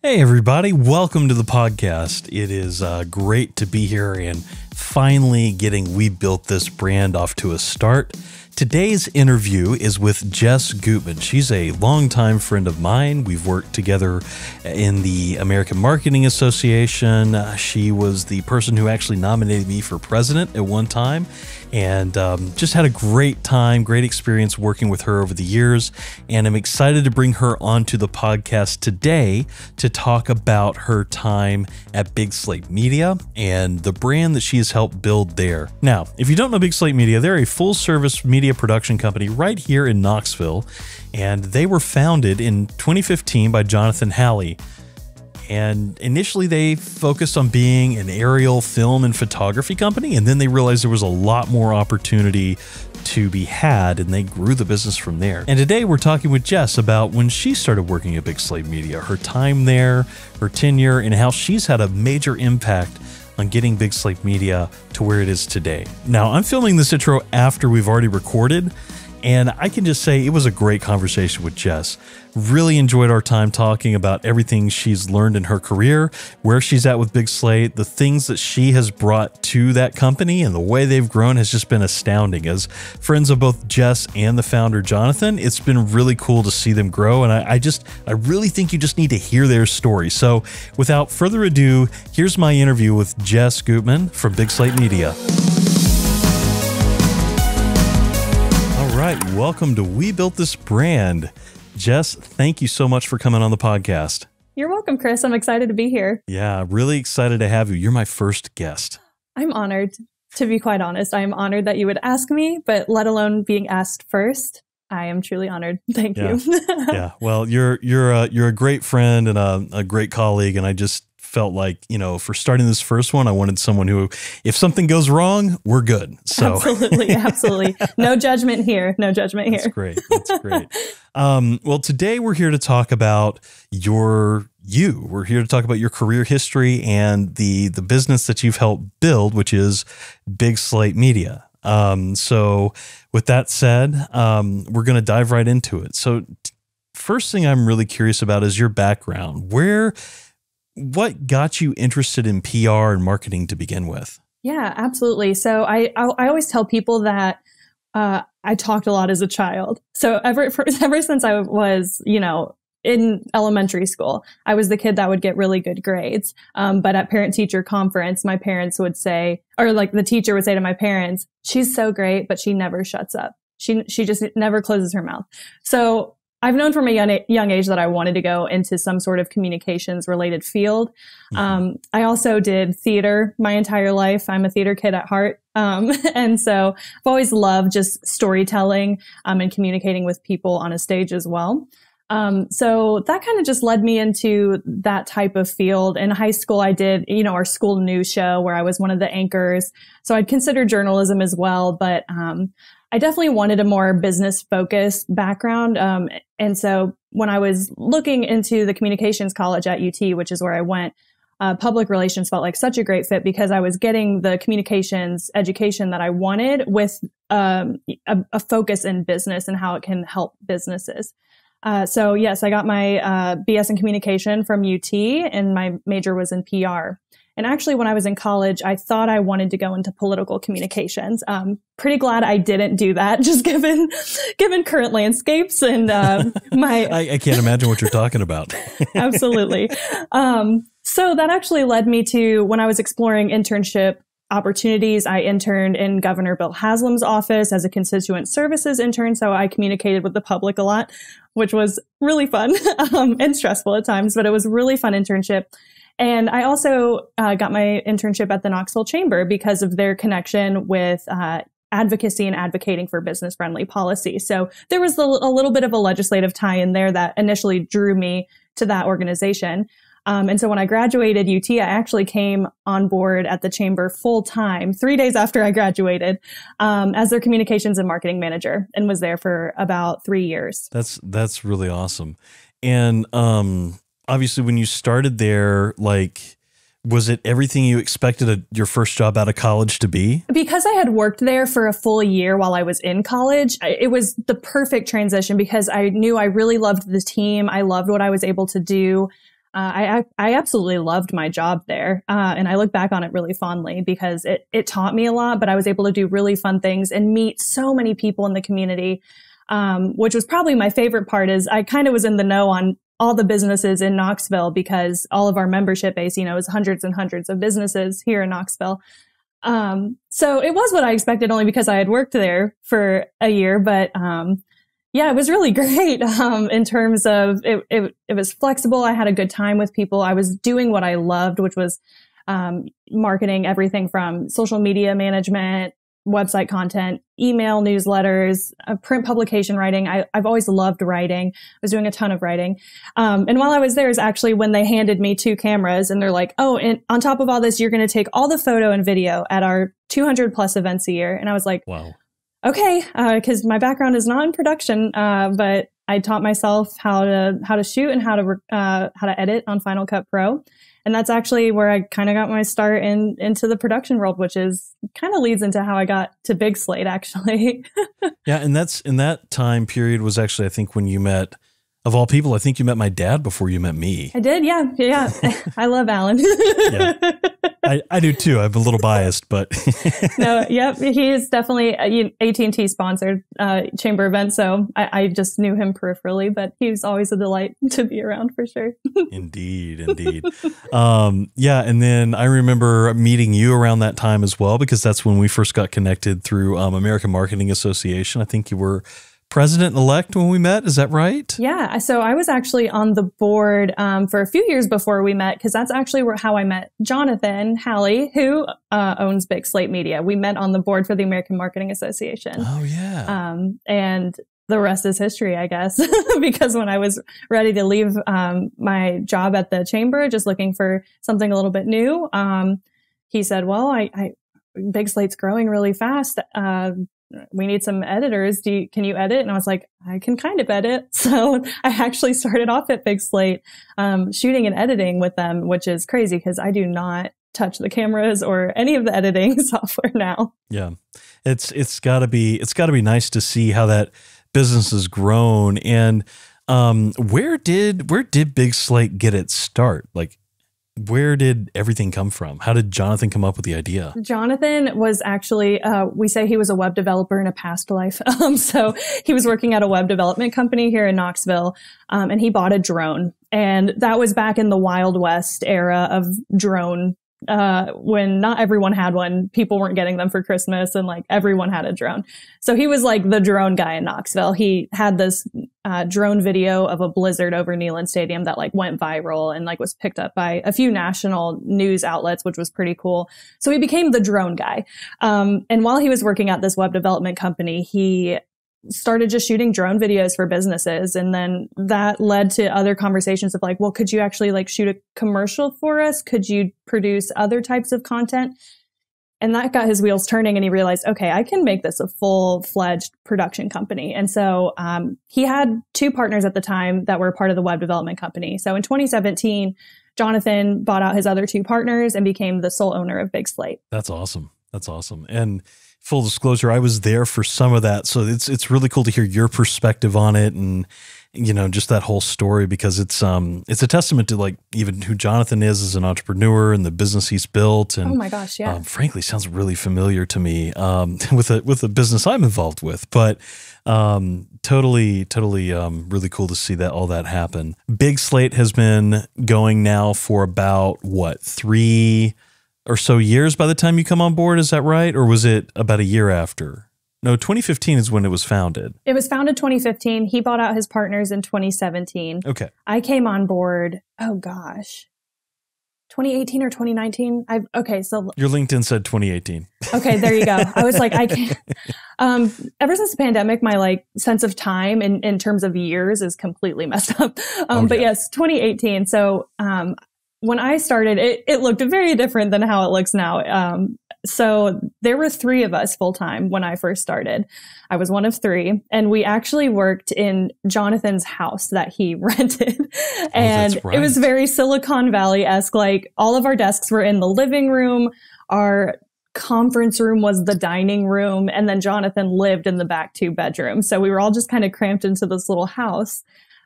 Hey, everybody, welcome to the podcast. It is uh, great to be here and finally getting We Built This brand off to a start. Today's interview is with Jess Gutman. She's a longtime friend of mine. We've worked together in the American Marketing Association. Uh, she was the person who actually nominated me for president at one time and um, just had a great time, great experience working with her over the years. And I'm excited to bring her onto the podcast today to talk about her time at Big Slate Media and the brand that she has helped build there. Now, if you don't know Big Slate Media, they're a full service media production company right here in Knoxville, and they were founded in 2015 by Jonathan Halley. And initially, they focused on being an aerial film and photography company, and then they realized there was a lot more opportunity to be had, and they grew the business from there. And today, we're talking with Jess about when she started working at Big Slate Media, her time there, her tenure, and how she's had a major impact on getting Big Slate Media to where it is today. Now, I'm filming this intro after we've already recorded. And I can just say it was a great conversation with Jess. Really enjoyed our time talking about everything she's learned in her career, where she's at with Big Slate, the things that she has brought to that company, and the way they've grown has just been astounding. As friends of both Jess and the founder, Jonathan, it's been really cool to see them grow. And I, I just, I really think you just need to hear their story. So without further ado, here's my interview with Jess Gutman from Big Slate Media. All right, welcome to We Built This Brand. Jess, thank you so much for coming on the podcast. You're welcome, Chris. I'm excited to be here. Yeah, really excited to have you. You're my first guest. I'm honored, to be quite honest. I am honored that you would ask me, but let alone being asked first. I am truly honored. Thank yeah. you. yeah. Well, you're you're a, you're a great friend and a, a great colleague, and I just felt like you know for starting this first one i wanted someone who if something goes wrong we're good. So absolutely absolutely. No judgment here no judgment here. that's great that's great. Um, well today we're here to talk about your you. We're here to talk about your career history and the the business that you've helped build which is big slate media. Um, so with that said um, we're going to dive right into it. So first thing i'm really curious about is your background. Where what got you interested in PR and marketing to begin with? Yeah, absolutely. So I I, I always tell people that uh, I talked a lot as a child. So ever for, ever since I was you know in elementary school, I was the kid that would get really good grades. Um, but at parent teacher conference, my parents would say, or like the teacher would say to my parents, "She's so great, but she never shuts up. She she just never closes her mouth." So I've known from a young, young age that I wanted to go into some sort of communications related field. Mm-hmm. Um, I also did theater my entire life. I'm a theater kid at heart. Um, and so I've always loved just storytelling um, and communicating with people on a stage as well. Um, so that kind of just led me into that type of field. In high school, I did, you know, our school news show where I was one of the anchors. So I'd consider journalism as well, but um, I definitely wanted a more business focused background. Um, and so when I was looking into the communications college at UT, which is where I went, uh, public relations felt like such a great fit because I was getting the communications education that I wanted with um, a, a, focus in business and how it can help businesses. Uh, so yes, I got my uh, BS in communication from UT, and my major was in PR. And actually, when I was in college, I thought I wanted to go into political communications. Um, pretty glad I didn't do that, just given given current landscapes and uh, my. I, I, can't imagine what you're talking about. absolutely. Um, so that actually led me to when I was exploring internship opportunities. I interned in Governor Bill Haslam's office as a constituent services intern. So I communicated with the public a lot, which was really fun um, and stressful at times, but it was a really fun internship. And I also uh, got my internship at the Knoxville Chamber because of their connection with uh, advocacy and advocating for business friendly policy. So there was a, little bit of a legislative tie in there that initially drew me to that organization. Um, and so when I graduated UT, I actually came on board at the chamber full time three days after I graduated um, as their communications and marketing manager, and was there for about three years. That's that's really awesome. And um, obviously when you started there, like was it everything you expected a, your first job out of college to be? Because I had worked there for a full year while I was in college, it was the perfect transition because I knew I really loved the team. I loved what I was able to do. uh, I, I absolutely loved my job there. Uh, and I look back on it really fondly because it, it taught me a lot, but I was able to do really fun things and meet so many people in the community. Um, which was probably my favorite part is I kind of was in the know on all the businesses in Knoxville because all of our membership base, you know, is hundreds and hundreds of businesses here in Knoxville. Um, so it was what I expected only because I had worked there for a year, but, um, yeah, it was really great um, in terms of it, it, it. was flexible. I had a good time with people. I was doing what I loved, which was um, marketing everything from social media management, website content, email newsletters, uh, print publication writing. I, have always loved writing. I was doing a ton of writing. Um, and while I was there is actually when they handed me two cameras and they're like, oh, and on top of all this, you're going to take all the photo and video at our 200 plus events a year. And I was like, wow okay, because uh, my background is not in production, uh, but I taught myself how to how to shoot and how to uh, how to edit on Final Cut Pro, and that's actually where I kind of got my start in into the production world, which is kind of leads into how I got to Big Slate, actually. yeah, and that's in that time period was actually I think when you met of all people, I think you met my dad before you met me. I did, yeah, yeah. I love Alan. yeah, I, I do too. I'm a little biased, but no, yep, he is definitely AT and T sponsored uh, chamber event, so I, I, just knew him peripherally, but he was always a delight to be around for sure. indeed, indeed. Um, yeah, and then I remember meeting you around that time as well because that's when we first got connected through um, American Marketing Association. I think you were president elect when we met. Is that right? Yeah. So I was actually on the board um, for a few years before we met because that's actually where, how I met Jonathan Halley, who uh, owns Big Slate Media. We met on the board for the American Marketing Association. Oh, yeah. Um, and the rest is history, I guess, because when I was ready to leave um, my job at the chamber, just looking for something a little bit new, um, he said, "Well, I, I Big Slate's growing really fast. Uh, we need some editors. Do you, can you edit? And I was like, I can kind of edit. So I actually started off at Big Slate, um, shooting and editing with them, which is crazy because I do not touch the cameras or any of the editing software now. Yeah. It's, it's gotta be, it's gotta be nice to see how that business has grown. And, um, where did, where did Big Slate get its start? Like, where did everything come from? How did Jonathan come up with the idea? Jonathan was actually, uh, we say he was a web developer in a past life. Um, so he was working at a web development company here in Knoxville, um, and he bought a drone. And that was back in the Wild West era of drone uh, when not everyone had one, people weren't getting them for Christmas and like everyone had a drone. So he was like the drone guy in Knoxville. He had this uh, drone video of a blizzard over Neyland Stadium that like went viral and like was picked up by a few national news outlets, which was pretty cool. So he became the drone guy. Um, and while he was working at this web development company, he started just shooting drone videos for businesses. And then that led to other conversations of like, well, could you actually like shoot a commercial for us? Could you produce other types of content? And that got his wheels turning and he realized, okay, I can make this a full fledged production company. And so, um, he had two partners at the time that were part of the web development company. So in 2017, Jonathan bought out his other two partners and became the sole owner of Big Slate. That's awesome. That's awesome. And full disclosure, I was there for some of that, so it's it's really cool to hear your perspective on it and you know just that whole story because it's um it's a testament to like even who Jonathan is as an entrepreneur and the business he's built and oh my gosh yeah. um, frankly sounds really familiar to me um with a with a business I'm involved with. But um totally totally um really cool to see that all that happen. Big Slate has been going now for about what three or so years by the time you come on board. Is that right? Or was it about a year after? No, 2015 is when it was founded. It was founded 2015. He bought out his partners in 2017. Okay. I came on board, oh gosh, 2018 or 2019. I've okay, so your LinkedIn said 2018. Okay, there you go. I was like, I can't. Um, ever since the pandemic, my like sense of time in in terms of years is completely messed up. Um, oh, but yeah. yes, 2018. So um, when I started, it, it looked very different than how it looks now. Um, so there were three of us full time when I first started. I was one of three, and we actually worked in Jonathan's house that he rented. Oh, and oh, right. it was very Silicon Valley esque. Like all of our desks were in the living room. Our conference room was the dining room, and then Jonathan lived in the back two bedrooms. So we were all just kind of cramped into this little house.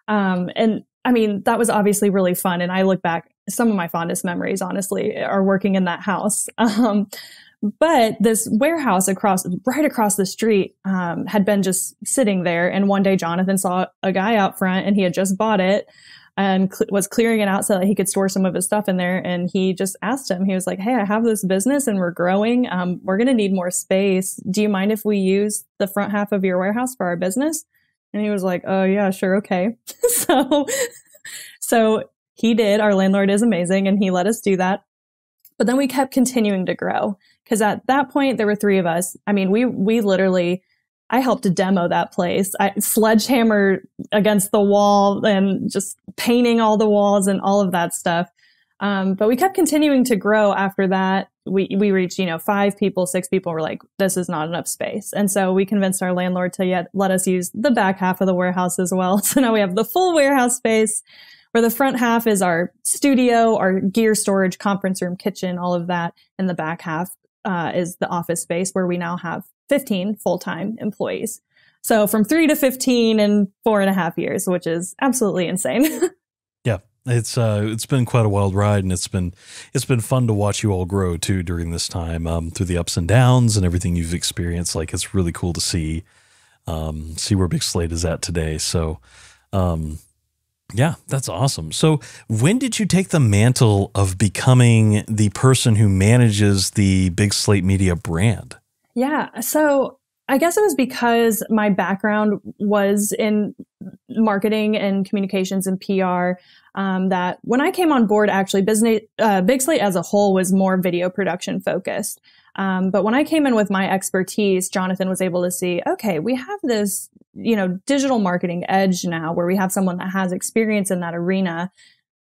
Um, and I mean, that was obviously really fun. And I look back, some of my fondest memories, honestly, are working in that house. Um, but this warehouse across, right across the street, um, had been just sitting there. And one day Jonathan saw a guy out front and he had just bought it and cl- was clearing it out so that he could store some of his stuff in there. And he just asked him, he was like, Hey, I have this business and we're growing. Um, we're going to need more space. Do you mind if we use the front half of your warehouse for our business? And he was like, Oh yeah, sure. Okay. so, so he did. Our landlord is amazing and he let us do that. But then we kept continuing to grow because at that point there were three of us. I mean, we, we literally, I helped to demo that place. I sledgehammer against the wall and just painting all the walls and all of that stuff. Um, but we kept continuing to grow after that. We, we reached, you know, five people, six people were like, this is not enough space. And so we convinced our landlord to yet let us use the back half of the warehouse as well. So now we have the full warehouse space where the front half is our studio, our gear storage, conference room, kitchen, all of that. And the back half uh, is the office space where we now have 15 full time employees. So from three to 15 in four and a half years, which is absolutely insane. yeah. It's uh it's been quite a wild ride and it's been it's been fun to watch you all grow too during this time um through the ups and downs and everything you've experienced like it's really cool to see um see where Big Slate is at today so um yeah, that's awesome. So, when did you take the mantle of becoming the person who manages the Big Slate Media brand? Yeah. So, I guess it was because my background was in marketing and communications and PR. Um, that when I came on board, actually, business uh, Big Slate as a whole was more video production focused. Um, but when I came in with my expertise, Jonathan was able to see, okay, we have this you know, digital marketing edge now where we have someone that has experience in that arena.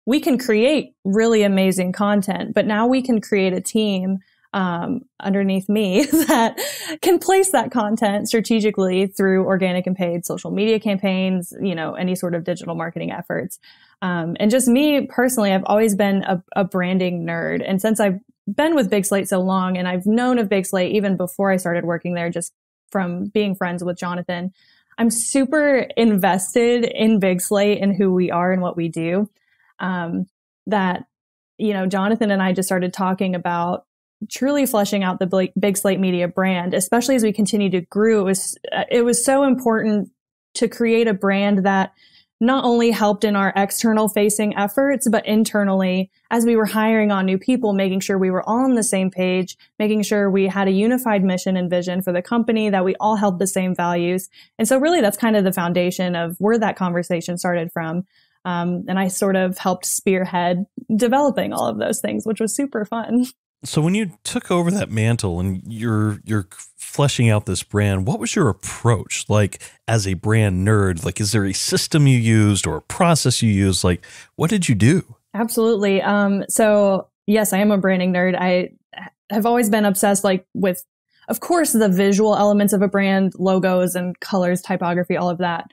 We can create really amazing content, but now we can create a team um, underneath me that can place that content strategically through organic and paid social media campaigns, you know, any sort of digital marketing efforts. Um, and just me personally, I've always been a, a, branding nerd. And since I've been with Big Slate so long and I've known of Big Slate even before I started working there, just from being friends with Jonathan, I'm super invested in Big Slate and who we are and what we do. Um, that, you know, Jonathan and I just started talking about truly fleshing out the Big Slate Media brand, especially as we continue to grow. It was, it was so important to create a brand that not only helped in our external facing efforts, but internally as we were hiring on new people, making sure we were all on the same page, making sure we had a unified mission and vision for the company, that we all held the same values. And so really that's kind of the foundation of where that conversation started from. Um, and I sort of helped spearhead developing all of those things, which was super fun. So when you took over that mantle and you're you're fleshing out this brand, what was your approach like as a brand nerd? Like is there a system you used or a process you used? Like what did you do? Absolutely. Um so yes, I am a branding nerd. I have always been obsessed like with of course the visual elements of a brand, logos and colors, typography, all of that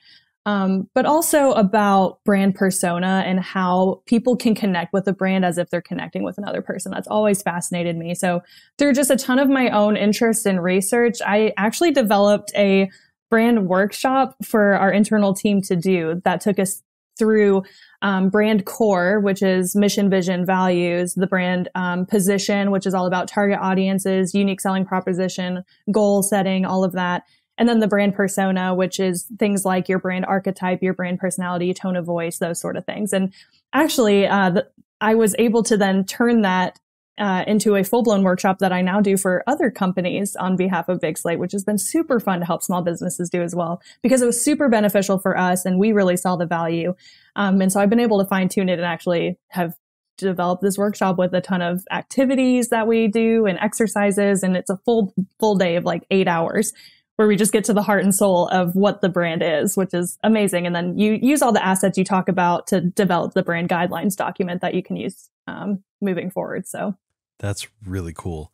um, but also about brand persona and how people can connect with a brand as if they're connecting with another person. That's always fascinated me. So through just a ton of my own interest and research, I actually developed a brand workshop for our internal team to do that took us through um, brand core, which is mission, vision, values, the brand um, position, which is all about target audiences, unique selling proposition, goal setting, all of that. And then the brand persona, which is things like your brand archetype, your brand personality, tone of voice, those sort of things. And actually, uh, the, I was able to then turn that uh, into a full blown workshop that I now do for other companies on behalf of Big Slate, which has been super fun to help small businesses do as well because it was super beneficial for us and we really saw the value. Um, and so I've been able to fine tune it and actually have developed this workshop with a ton of activities that we do and exercises. And it's a full, full day of like eight hours where we just get to the heart and soul of what the brand is, which is amazing. And then you use all the assets you talk about to develop the brand guidelines document that you can use um, moving forward. So that's really cool.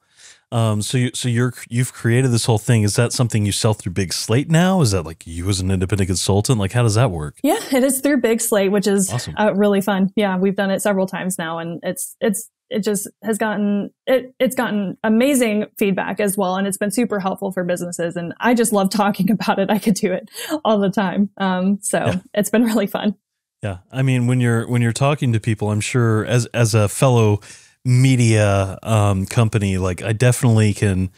Um, so you, so you're, you've created this whole thing. Is that something you sell through Big Slate now? Is that like you as an independent consultant? Like, how does that work? Yeah, it is through Big Slate, which is awesome. uh, really fun. Yeah, we've done it several times now, and it's it's it just has gotten it it's gotten amazing feedback as well. And it's been super helpful for businesses. And i just love talking about it. I could do it all the time. Um, so yeah. it's been really fun. Yeah, I mean when you're when you're talking to people, I'm sure as as a fellow media um, company, like I definitely can.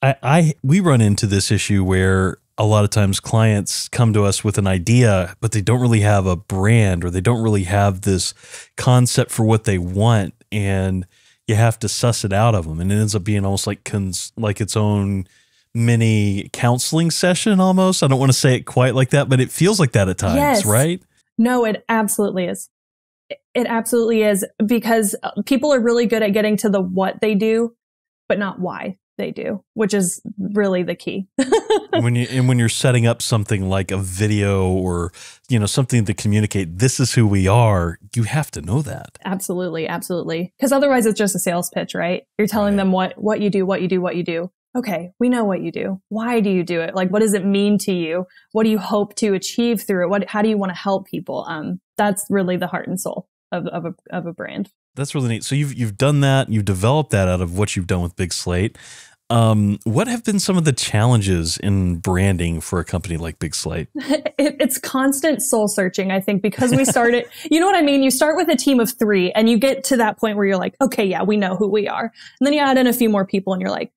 I, I we run into this issue where a lot of times clients come to us with an idea, but they don't really have a brand or they don't really have this concept for what they want, and you have to suss it out of them, and it ends up being almost like cons- like its own mini counseling session almost. I don't want to say it quite like that, but it feels like that at times, Yes. right? No, it absolutely is. It absolutely is because uh, people are really good at getting to the what they do, but not why they do, which is really the key. when you and when you're setting up something like a video or you know something to communicate this is who we are, you have to know that. absolutely, absolutely. Because otherwise, it's just a sales pitch, right? You're telling Right. them what what you do, what you do, what you do. Okay, we know what you do. Why do you do it? Like, what does it mean to you? What do you hope to achieve through it? What? How do you want to help people? Um, that's really the heart and soul of of a of a brand. That's really neat. So you've you've done that, you've developed that out of what you've done with Big Slate. Um, what have been some of the challenges in branding for a company like Big Slate? it, it's constant soul searching, I think, because we started, you know what I mean? You start with a team of three and you get to that point where you're like, okay, yeah, we know who we are. And then you add in a few more people and you're like,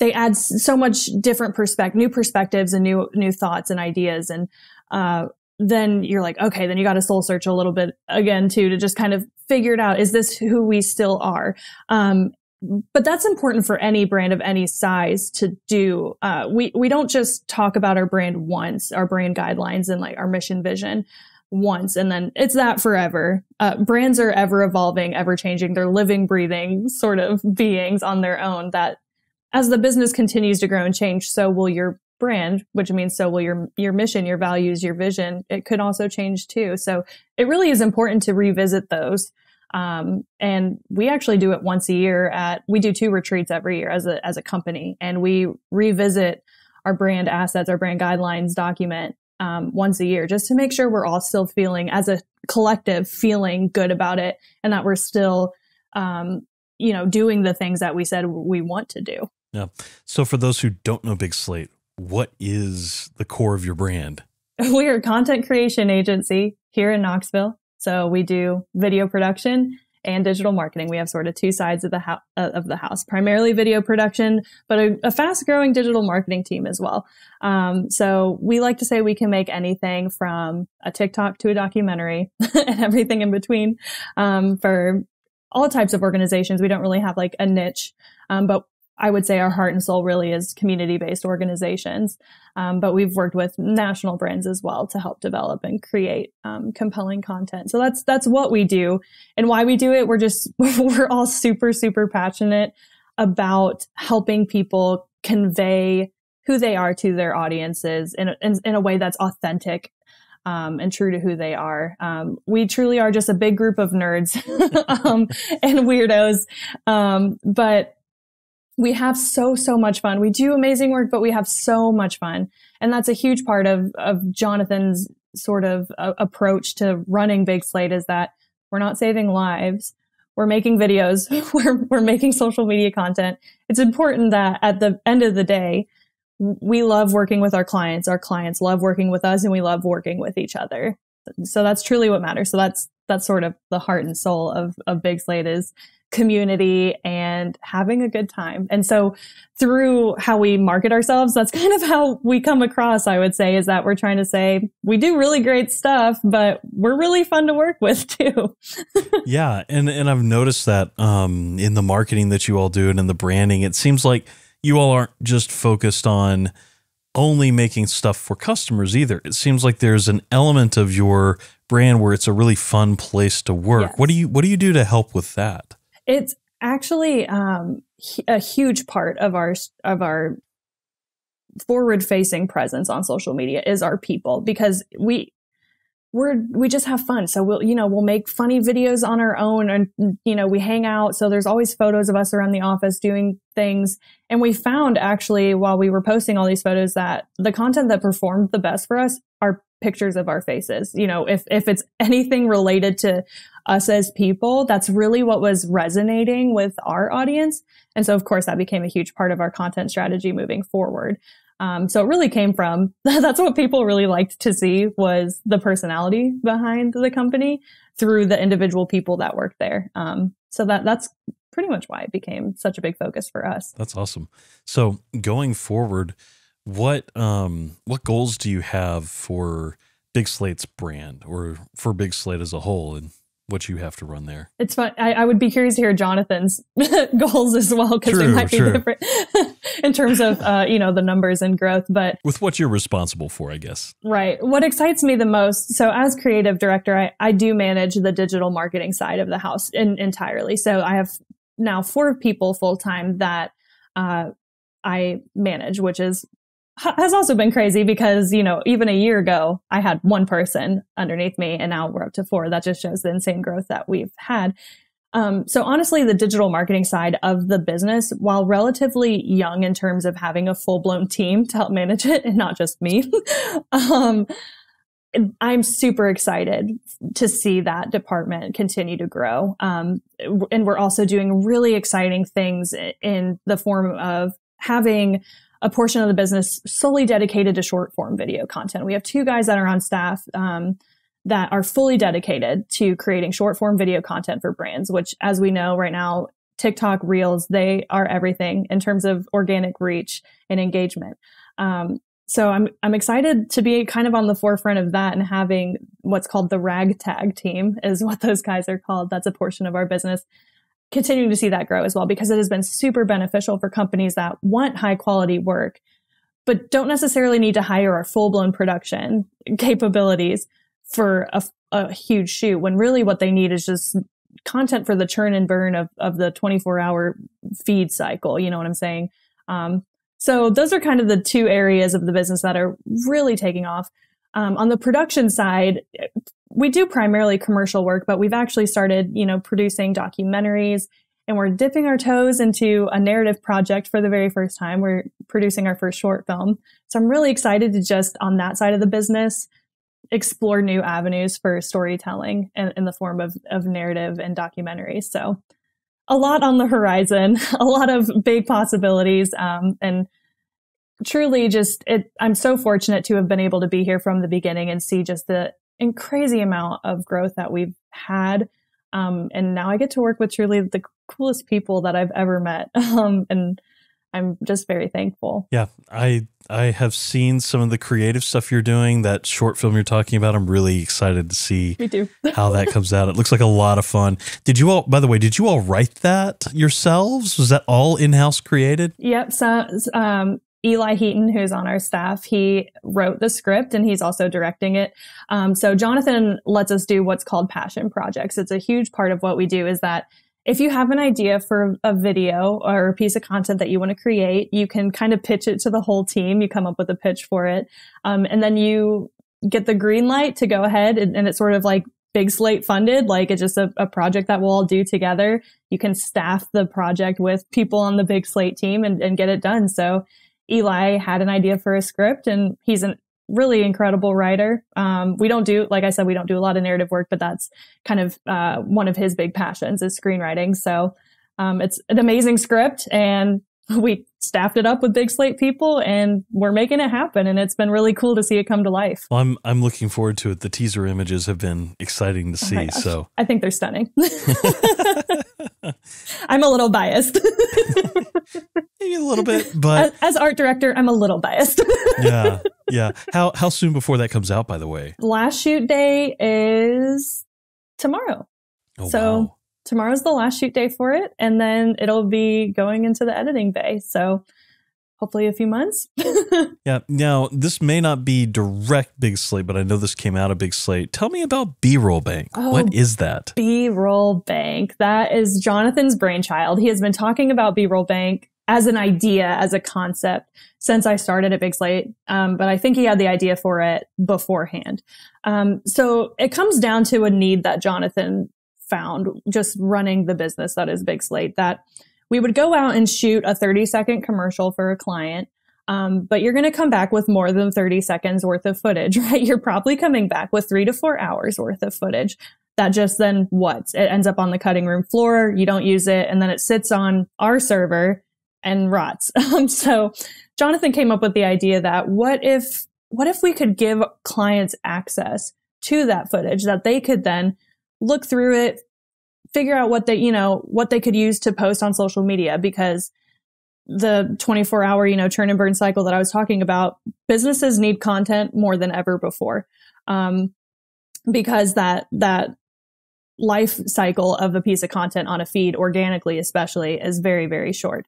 they add so much different perspective, new perspectives and new, new thoughts and ideas. And, uh, then you're like, okay, then you got to soul search a little bit again too, to just kind of figure it out. Is this who we still are? Um, but that's important for any brand of any size to do. Uh, we we don't just talk about our brand once, our brand guidelines and like our mission vision once, and then it's that forever. Uh, brands are ever evolving, ever changing. They're living, breathing sort of beings on their own. That as the business continues to grow and change, so will your brand, which means so will your your mission, your values, your vision. It could also change too. So it really is important to revisit those. Um, and we actually do it once a year at, we do two retreats every year as a, as a company and we revisit our brand assets, our brand guidelines document, um, once a year just to make sure we're all still feeling as a collective feeling good about it and that we're still, um, you know, doing the things that we said we want to do. Yeah. So for those who don't know Big Slate, what is the core of your brand? we are a content creation agency here in Knoxville. So we do video production and digital marketing. We have sort of two sides of the house, uh, of the house, primarily video production, but a, a fast growing digital marketing team as well. Um, so we like to say we can make anything from a TikTok to a documentary and everything in between, um, for all types of organizations. We don't really have like a niche, um, but I would say our heart and soul really is community based organizations. Um, but we've worked with national brands as well to help develop and create um, compelling content. So that's that's what we do and why we do it. We're just we're all super super passionate about helping people convey who they are to their audiences in in, in a way that's authentic. Um, and true to who they are. Um, we truly are just a big group of nerds um, and weirdos. Um, but we have so so much fun. We do amazing work but we have so much fun. And that's a huge part of of jonathan's sort of uh, approach to running big slate is that we're not saving lives. We're making videos. We're, we're making social media content. It's important that at the end of the day we love working with our clients. Our clients love working with us and we love working with each other. So that's truly what matters. So that's that's sort of the heart and soul of of big slate is community and having a good time. And so through how we market ourselves, that's kind of how we come across, I would say, is that we're trying to say we do really great stuff, but we're really fun to work with too. yeah, and and I've noticed that um, in the marketing that you all do and in the branding, it seems like you all aren't just focused on only making stuff for customers either. It seems like there's an element of your brand where it's a really fun place to work. Yes. What do you what do you do to help with that? It's actually um, a huge part of our of our forward facing presence on social media is our people because we we're we just have fun. So we'll you know we'll make funny videos on our own and you know we hang out. So there's always photos of us around the office doing things. And we found actually while we were posting all these photos that the content that performed the best for us are pictures of our faces. You know if if it's anything related to us as people that's really what was resonating with our audience and so of course that became a huge part of our content strategy moving forward Um, so it really came from that's what people really liked to see was the personality behind the company through the individual people that work there. Um, so that that's pretty much why it became such a big focus for us. That's awesome. So going forward, what um what goals do you have for Big Slate's brand or for Big Slate as a whole and what you have to run there? It's fun. I, I would be curious to hear Jonathan's goals as well because they might be sure. different in terms of uh, you know the numbers and growth. But with what you're responsible for, I guess. Right. What excites me the most. So as creative director, I, I do manage the digital marketing side of the house in, entirely. So I have now four people full time that uh, I manage, which is has also been crazy because, you know, even a year ago, I had one person underneath me and now we're up to four. That just shows the insane growth that we've had. Um, so honestly, the digital marketing side of the business, while relatively young in terms of having a full blown team to help manage it and not just me, um, I'm super excited to see that department continue to grow. Um, and we're also doing really exciting things in the form of having a portion of the business solely dedicated to short form video content. We have two guys that are on staff um, that are fully dedicated to creating short form video content for brands, which, as we know right now, TikTok Reels, they are everything in terms of organic reach and engagement. Um, so I'm I'm excited to be kind of on the forefront of that and having what's called the ragtag team is what those guys are called. That's a portion of our business continuing to see that grow as well because it has been super beneficial for companies that want high quality work but don't necessarily need to hire our full blown production capabilities for a, a, huge shoot when really what they need is just content for the churn and burn of, of the 24 hour feed cycle. You know what I'm saying? Um, so those are kind of the two areas of the business that are really taking off. Um, on the production side, we do primarily commercial work, but we've actually started, you know, producing documentaries and we're dipping our toes into a narrative project for the very first time. We're producing our first short film. So I'm really excited to just on that side of the business explore new avenues for storytelling in, in the form of, of narrative and documentary. So a lot on the horizon, a lot of big possibilities. Um, and truly just it, I'm so fortunate to have been able to be here from the beginning and see just the and crazy amount of growth that we've had. Um, and now I get to work with truly the coolest people that I've ever met. Um, and I'm just very thankful. Yeah, I I have seen some of the creative stuff you're doing. That short film you're talking about, I'm really excited to see Me too. how that comes out. It looks like a lot of fun. Did you all, by the way, did you all write that yourselves? Was that all in house created? Yep. So um, Eli Heaton, who's on our staff, he wrote the script and he's also directing it. Um, so Jonathan lets us do what's called passion projects. It's a huge part of what we do is that if you have an idea for a video or a piece of content that you want to create, you can kind of pitch it to the whole team. You come up with a pitch for it. Um, and then you get the green light to go ahead and, and it's sort of like big slate funded. Like it's just a, a, project that we'll all do together. You can staff the project with people on the big slate team and, and get it done. So Eli had an idea for a script and he's a really incredible writer. Um, we don't do, like I said, we don't do a lot of narrative work, but that's kind of uh, one of his big passions is screenwriting. So um, it's an amazing script and we staffed it up with big slate people and we're making it happen. And it's been really cool to see it come to life. Well i'm i'm looking forward to it. The teaser images have been exciting to oh see oh so. I think they're stunning. I'm a little biased. Maybe a little bit but as, as art director i'm a little biased. Yeah yeah. How how soon before that comes out by the way? Last shoot day is tomorrow. Oh, so wow tomorrow's the last shoot day for it, and then it'll be going into the editing bay. So hopefully a few months. yeah. Now, this may not be direct Big Slate, but I know this came out of Big Slate. Tell me about B Roll Bank. Oh, what is that? B Roll Bank. That is Jonathan's brainchild. He has been talking about B Roll Bank as an idea, as a concept since I started at Big Slate. Um, but I think he had the idea for it beforehand. Um, so it comes down to a need that Jonathan found just running the business that is Big Slate that we would go out and shoot a 30 second commercial for a client. Um, but you're going to come back with more than 30 seconds worth of footage, right? You're probably coming back with three to four hours worth of footage that just then what? It ends up on the cutting room floor. You don't use it. And then it sits on our server and rots. Um, so Jonathan came up with the idea that what if what if we could give clients access to that footage that they could then look through it, figure out what they, you know, what they could use to post on social media because the 24 hour, you know, churn and burn cycle that I was talking about, businesses need content more than ever before. Um, because that, that life cycle of a piece of content on a feed organically, especially is very, very short.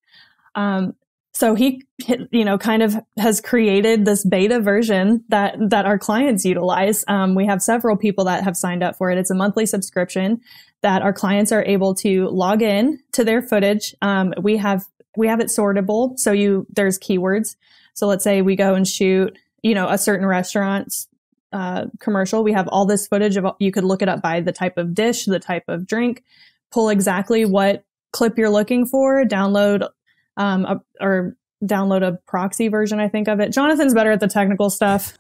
Um, so he, you know, kind of has created this beta version that that our clients utilize. Um, we have several people that have signed up for it. It's a monthly subscription that our clients are able to log in to their footage. Um, we have we have it sortable, so you there's keywords. So let's say we go and shoot, you know, a certain restaurant's uh, commercial. We have all this footage of you could look it up by the type of dish, the type of drink, pull exactly what clip you're looking for, download um, a, or download a proxy version, I think of it. Jonathan's better at the technical stuff,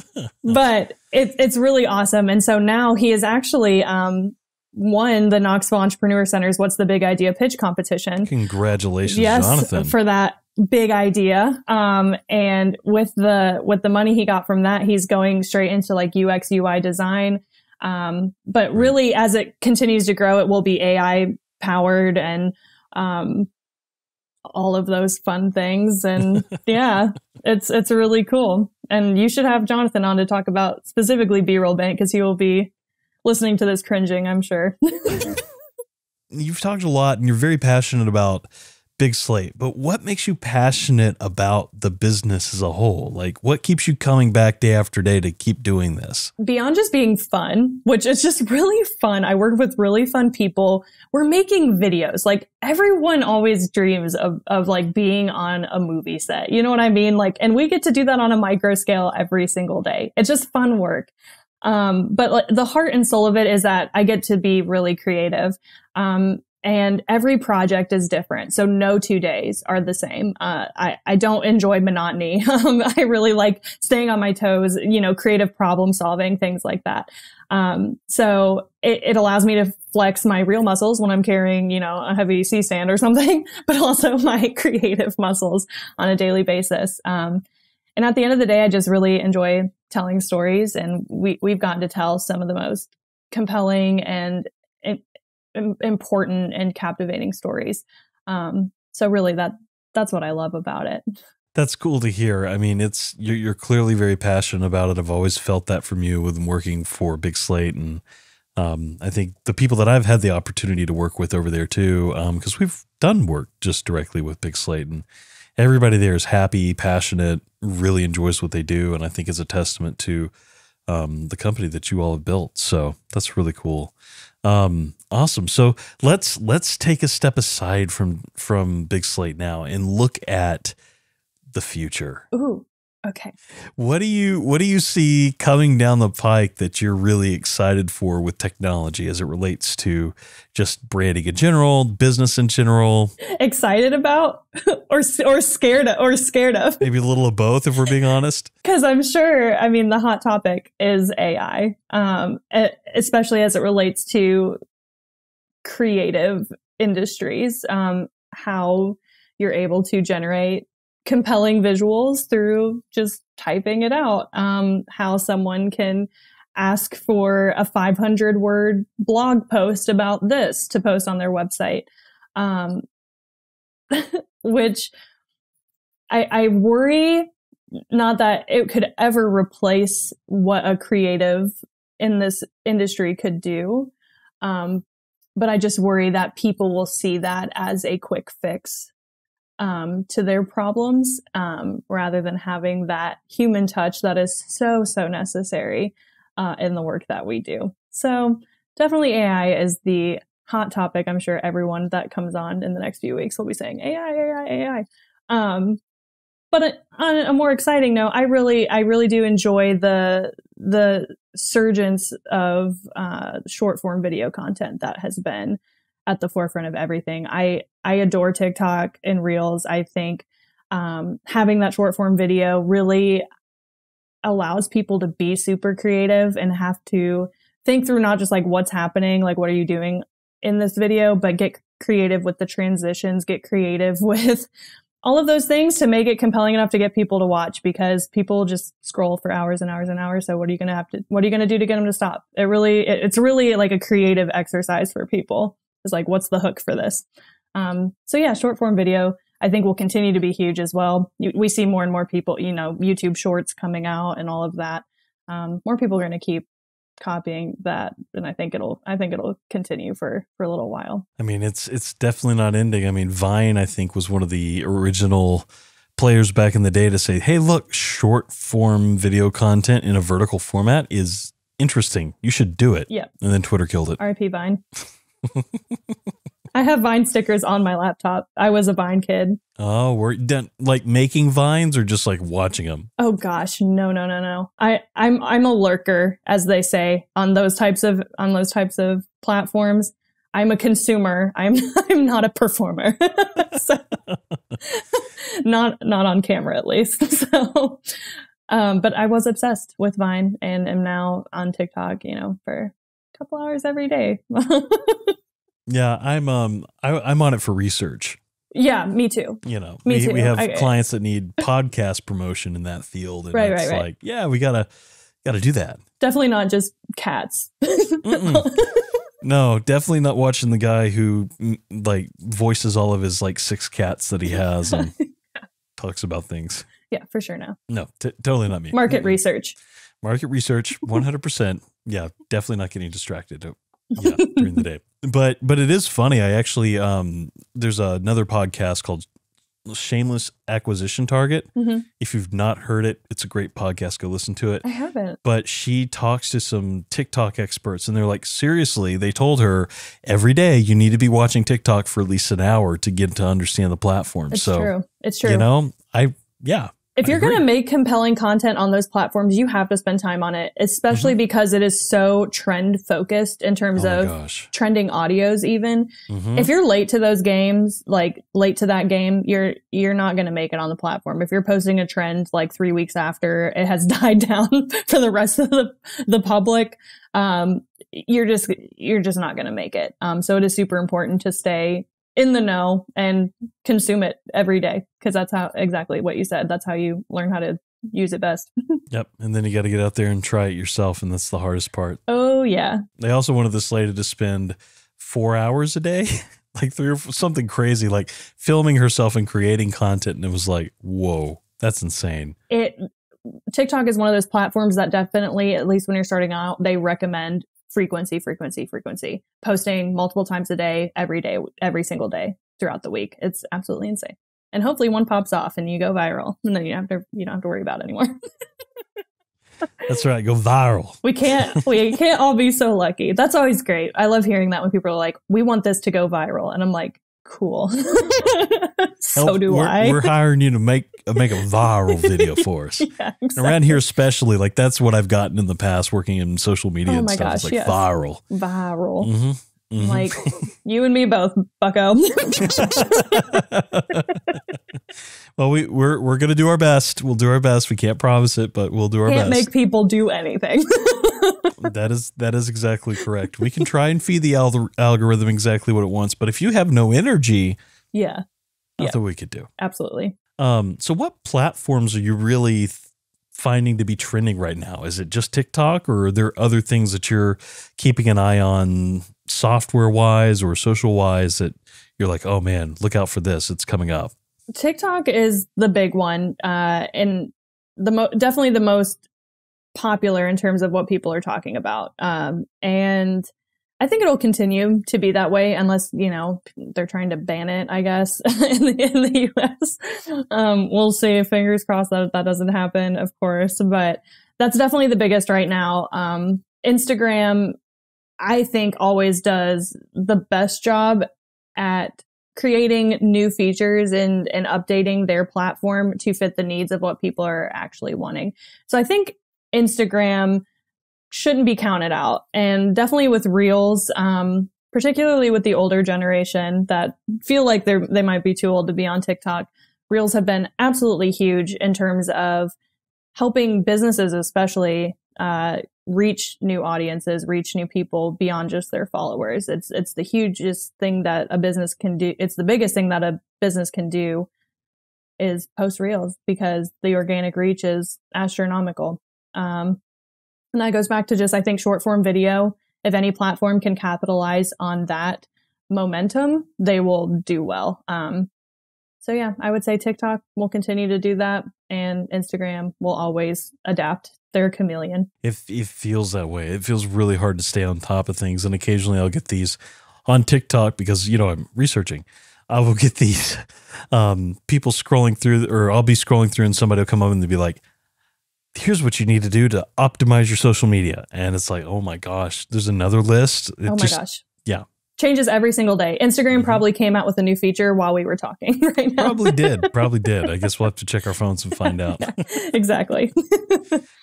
but it, it's really awesome. And so now he is actually um, won the Knoxville Entrepreneur Center's What's the Big Idea pitch competition. Congratulations, yes, Jonathan. for that big idea. Um, and with the with the money he got from that, he's going straight into like UX UI design. Um, but really, as it continues to grow, it will be AI powered and um, all of those fun things. And yeah, it's it's really cool. And you should have Jonathan on to talk about specifically B-roll bank because he will be listening to this cringing, I'm sure. You've talked a lot and you're very passionate about Big Slate, but what makes you passionate about the business as a whole? Like, what keeps you coming back day after day to keep doing this? Beyond just being fun, which is just really fun. I work with really fun people. We're making videos. Like, everyone always dreams of, of like being on a movie set. You know what I mean? Like, and we get to do that on a micro scale every single day. It's just fun work. Um, but the heart and soul of it is that I get to be really creative. Um, and every project is different. So no two days are the same. Uh, I, I don't enjoy monotony. Um, I really like staying on my toes, you know, creative problem solving, things like that. Um, so it, it, allows me to flex my real muscles when I'm carrying, you know, a heavy C stand or something, but also my creative muscles on a daily basis. Um, and at the end of the day, I just really enjoy telling stories and we, we've gotten to tell some of the most compelling and important and captivating stories. Um, so really that that's what I love about it. That's cool to hear. I mean, it's you're, you're, clearly very passionate about it. I've always felt that from you with working for Big Slate, and um, I think the people that I've had the opportunity to work with over there too, because um, we've done work just directly with Big Slate, and everybody there is happy, passionate, really enjoys what they do, and I think it's a testament to um, the company that you all have built. So that's really cool. Um, awesome. So let's let's take a step aside from from Big Slate now and look at the future. Ooh. Okay. What do you what do you see coming down the pike that you're really excited for with technology as it relates to just branding in general, business in general? Excited about or or scared of, or scared of? Maybe a little of both if we're being honest. Cuz I'm sure I mean the hot topic is AI. Um especially as it relates to creative industries, um how you're able to generate compelling visuals through just typing it out. Um, how someone can ask for a 500 word blog post about this to post on their website. Um, which I, I worry not that it could ever replace what a creative in this industry could do. Um, but I just worry that people will see that as a quick fix um, to their problems um, rather than having that human touch that is so, so necessary uh, in the work that we do. So, definitely AI is the hot topic. I'm sure everyone that comes on in the next few weeks will be saying AI, AI, AI. Um, but on a more exciting note, I really, I really do enjoy the the surgence of uh, short form video content that has been at the forefront of everything. I I adore TikTok and Reels. I think um, having that short form video really allows people to be super creative and have to think through not just like what's happening, like what are you doing in this video, but get creative with the transitions, get creative with all of those things to make it compelling enough to get people to watch because people just scroll for hours and hours and hours. So what are you going to have to, what are you going to do to get them to stop? It really, it, it's really like a creative exercise for people. It's like, what's the hook for this? Um, so yeah, short form video, I think will continue to be huge as well. You, we see more and more people, you know, YouTube shorts coming out and all of that. Um, more people are going to keep copying that and i think it'll i think it'll continue for for a little while. I mean it's it's definitely not ending. I mean vine i think was one of the original players back in the day to say hey look short form video content in a vertical format is interesting. You should do it. Yeah. And then twitter killed it. Rip vine I have Vine stickers on my laptop. I was a Vine kid. Oh, we're done, like making vines or just like watching them? Oh gosh, no, no, no, no. I, I'm I'm a lurker, as they say on those types of on those types of platforms. I'm a consumer. I'm I'm not a performer. so, not not on camera at least. So, um, but I was obsessed with Vine and am now on TikTok. You know, for couple hours every day. Yeah, I'm um I, am on it for research. Yeah, me too. You know, me we, too. we have I, clients that need podcast promotion in that field, and right, it's right, right. like, yeah, we gotta gotta do that. Definitely not just cats. no, definitely not watching the guy who like voices all of his like six cats that he has and talks about things. Yeah, for sure. No, no, t- totally not me. Market research. Market research, one hundred percent. Yeah, definitely not getting distracted yeah, during the day. But but it is funny. I actually um there's another podcast called Shameless Acquisition Target. Mm-hmm. If you've not heard it, it's a great podcast. Go listen to it. I haven't. But she talks to some TikTok experts, and they're like, seriously, they told her every day you need to be watching TikTok for at least an hour to get to understand the platform. So it's so true. It's true. You know, I yeah, if you're going to make compelling content on those platforms, you have to spend time on it, especially mm-hmm. because it is so trend focused in terms oh of gosh. trending audios even. Mm-hmm. If you're late to those games, like late to that game, you're you're not going to make it on the platform. If you're posting a trend like 3 weeks after it has died down for the rest of the the public, um, you're just you're just not going to make it. Um, so it is super important to stay in the know and consume it every day because that's how exactly what you said. That's how you learn how to use it best. yep. And then you got to get out there and try it yourself. And that's the hardest part. Oh, yeah. They also wanted the slated to spend four hours a day, like three or something crazy, like filming herself and creating content. And it was like, whoa, that's insane. It, TikTok is one of those platforms that definitely, at least when you're starting out, they recommend frequency, frequency, frequency, posting multiple times a day, every day, every single day throughout the week. It's absolutely insane. And hopefully one pops off and you go viral and then you don't have to, you don't have to worry about it anymore. That's right. Go viral. We can't, we can't all be so lucky. That's always great. I love hearing that when people are like, we want this to go viral. And I'm like, cool. so Help, do we're, I. We're hiring you to make make a viral video for us. yeah, exactly. Around here, especially, like that's what I've gotten in the past working in social media oh and stuff. Gosh, it's like yes. viral. Viral. Mm-hmm. Mm-hmm. Like you and me both, Bucko. well, we we're we're gonna do our best. We'll do our best. We can't promise it, but we'll do our can't best. Can't make people do anything. that is that is exactly correct. We can try and feed the al- algorithm exactly what it wants, but if you have no energy, yeah, nothing yeah. we could do. Absolutely. Um. So, what platforms are you really? Finding to be trending right now? Is it just TikTok or are there other things that you're keeping an eye on software wise or social wise that you're like, oh man, look out for this. It's coming up. TikTok is the big one. Uh, and the mo- definitely the most popular in terms of what people are talking about. Um, and I think it'll continue to be that way unless, you know, they're trying to ban it, I guess, in the, in the US. Um, we'll see. Fingers crossed that that doesn't happen, of course, but that's definitely the biggest right now. Um, Instagram, I think always does the best job at creating new features and, and updating their platform to fit the needs of what people are actually wanting. So I think Instagram, shouldn't be counted out. And definitely with reels, um, particularly with the older generation that feel like they're, they might be too old to be on TikTok. Reels have been absolutely huge in terms of helping businesses, especially, uh, reach new audiences, reach new people beyond just their followers. It's, it's the hugest thing that a business can do. It's the biggest thing that a business can do is post reels because the organic reach is astronomical. Um, and that goes back to just, I think, short form video. If any platform can capitalize on that momentum, they will do well. Um, so yeah, I would say TikTok will continue to do that, and Instagram will always adapt. They're a chameleon. It, it feels that way. It feels really hard to stay on top of things, and occasionally I'll get these on TikTok because you know I'm researching. I will get these um, people scrolling through, or I'll be scrolling through, and somebody will come up and they'll be like, "Here's what you need to do to optimize your social media," and it's like, "Oh my gosh, there's another list." It oh my just, gosh, yeah, changes every single day. Instagram Mhm. probably came out with a new feature while we were talking right now. probably did, probably did. I guess we'll have to check our phones and find out. Yeah, exactly.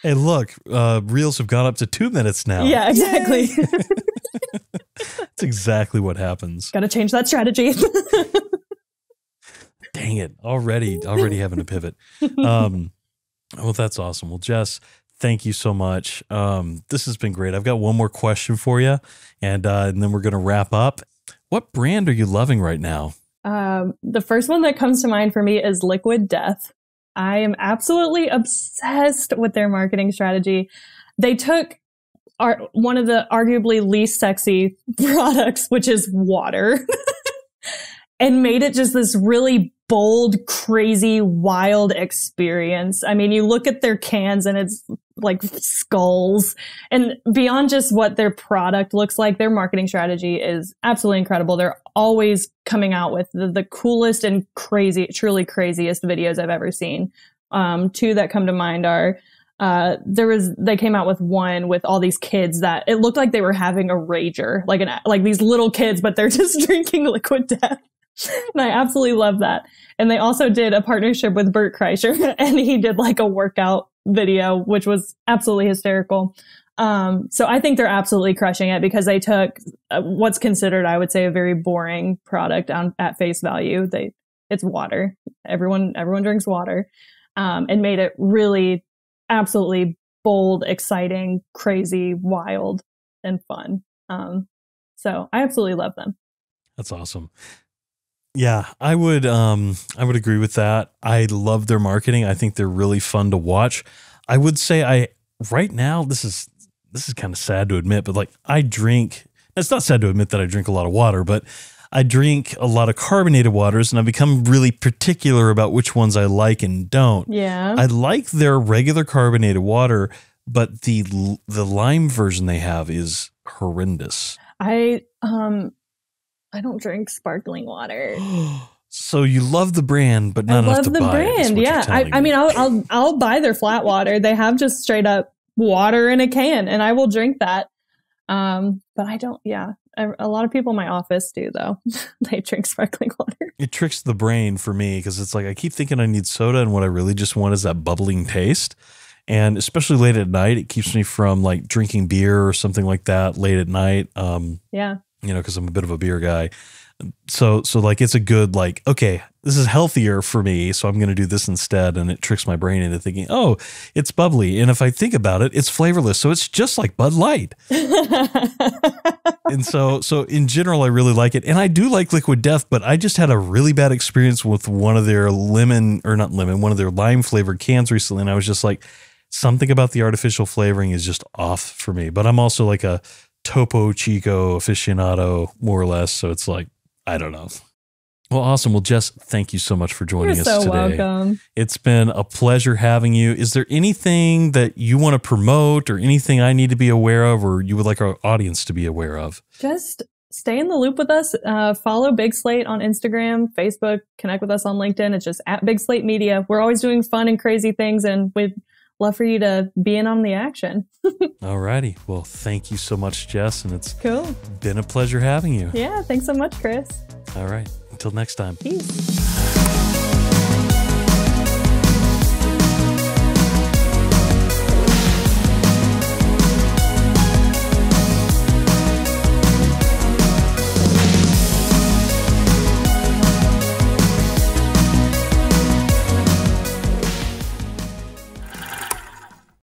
Hey, look, uh, reels have gone up to two minutes now. yeah, exactly. That's exactly what happens. Got to change that strategy. Dang it! Already, already having to pivot. Um, well, that's awesome. Well, Jess, thank you so much. Um, this has been great. I've got one more question for you, and uh, and then we're gonna wrap up. What brand are you loving right now? Um, the first one that comes to mind for me is Liquid Death. I am absolutely obsessed with their marketing strategy. They took our, one of the arguably least sexy products, which is water, and made it just this really bold, crazy, wild experience. I mean, you look at their cans and it's like skulls and beyond just what their product looks like, their marketing strategy is absolutely incredible. They're always coming out with the, the coolest and crazy, truly craziest videos I've ever seen. Um, two that come to mind are, uh, there was, they came out with one with all these kids that it looked like they were having a rager, like an, like these little kids, but they're just drinking liquid death. and I absolutely love that. And they also did a partnership with Bert Kreischer and he did like a workout video, which was absolutely hysterical. Um, so I think they're absolutely crushing it because they took uh, what's considered, I would say, a very boring product on, at face value. They, it's water. Everyone, everyone drinks water, um, and made it really absolutely bold, exciting, crazy, wild, and fun. Um, so I absolutely love them. That's awesome. Yeah, I would um I would agree with that. I love their marketing. I think they're really fun to watch. I would say I right now this is this is kind of sad to admit, but like I drink it's not sad to admit that I drink a lot of water, but I drink a lot of carbonated waters and I've become really particular about which ones I like and don't. Yeah. I like their regular carbonated water, but the the lime version they have is horrendous. I um I don't drink sparkling water. so you love the brand, but I not enough love to the buy brand. you're Yeah. I, I mean I'll I'll I'll buy their flat water. They have just straight up water in a can and I will drink that. Um but I don't yeah. A a lot of people in my office do though. they drink sparkling water. it tricks the brain for me because it's like I keep thinking I need soda, and what I really just want is that bubbling taste. And especially late at night, it keeps me from like drinking beer or something like that late at night. Um, Yeah. You know, because I'm a bit of a beer guy. So, so like it's a good like okay, this is healthier for me, so I'm going to do this instead, and it tricks my brain into thinking, oh, it's bubbly, and if I think about it, it's flavorless, so it's just like Bud Light. and so so in general i really like it and i do like liquid death but i just had a really bad experience with one of their lemon or not lemon one of their lime flavored cans recently and i was just like something about the artificial flavoring is just off for me but i'm also like a topo chico aficionado more or less so it's like i don't know well awesome well jess thank you so much for joining You're us so today welcome. it's been a pleasure having you. Is there anything that you want to promote or anything I need to be aware of or you would like our audience to be aware of? Just stay in the loop with us. Uh, follow Big Slate on Instagram, Facebook, connect with us on LinkedIn. It's just at Big Slate Media. We're always doing fun and crazy things and we'd love for you to be in on the action. All righty. Well, thank you so much, Jess. And it's Cool. been a pleasure having you. Yeah. Thanks so much, Chris. All right. Until next time. Peace.